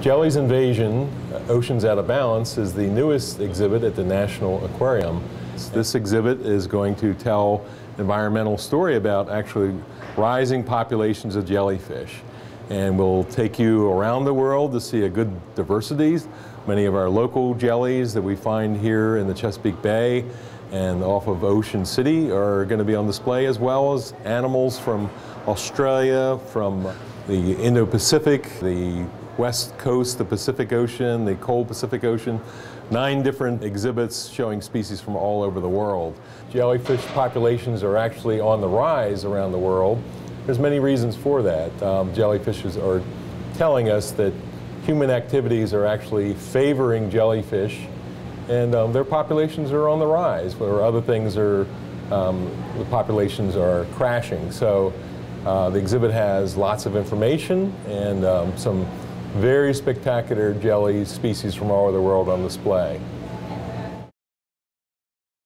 Jellies Invasion, Oceans Out of Balance, is the newest exhibit at the National Aquarium. This exhibit is going to tell an environmental story about actually rising populations of jellyfish. And we'll take you around the world to see a good diversity. Many of our local jellies that we find here in the Chesapeake Bay and off of Ocean City are going to be on display as well as animals from Australia, from the Indo-Pacific, the West Coast, the Pacific Ocean, the cold Pacific Ocean, nine different exhibits showing species from all over the world. Jellyfish populations are actually on the rise around the world. There's many reasons for that. Um, jellyfishes are telling us that human activities are actually favoring jellyfish and um, their populations are on the rise, where other things are, um, the populations are crashing. So uh, the exhibit has lots of information and um, some very spectacular jelly species from all over the world on display.